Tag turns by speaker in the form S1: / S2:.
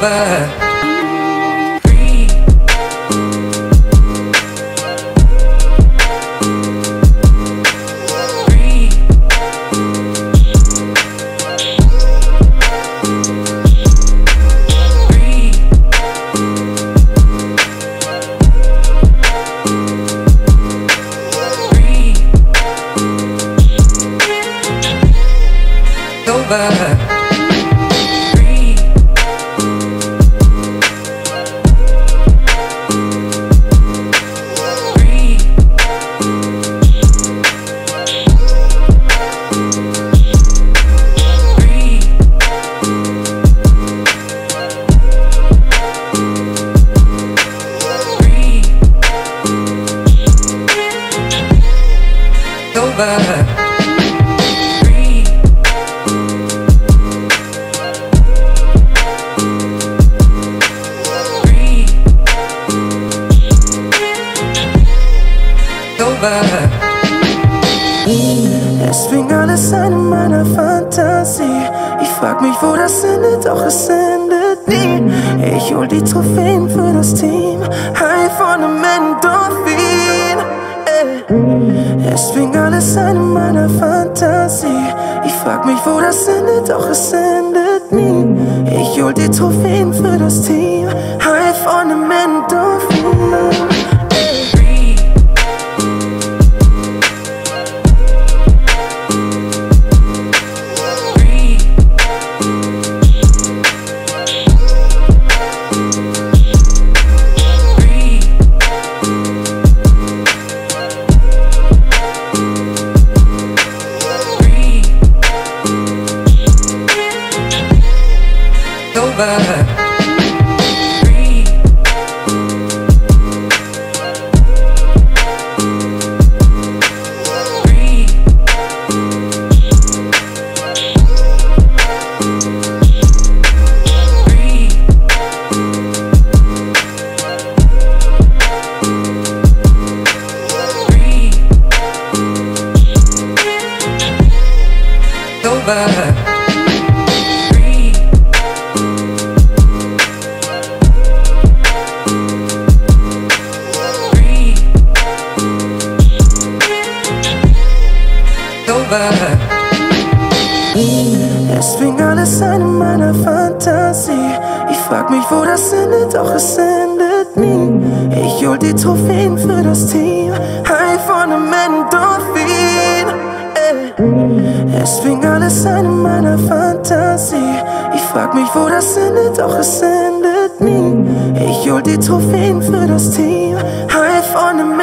S1: over. over. Over. over.
S2: Es fing alles an in meiner Fantasie. Ich frag mich, wo das endet, doch es endet nie. Ich hol die Trophäen für das Team. High von einem Endorphin. Es fing alles an in meiner Fantasie. Ich frag mich, wo das endet, doch es endet nie. Ich hol die Trophäen für das Team. High von einem Endorphin.
S1: Over. over.
S2: Fantasie. Ich frag mich, wo das endet, doch es endet nie. Ich hol die Trophäen für das Team. High von einem Endorphin. Ey. Es fing alles an in meiner Fantasie. Ich frag mich, wo das endet, doch es endet nie. Ich hol die Trophäen für das Team. High von einem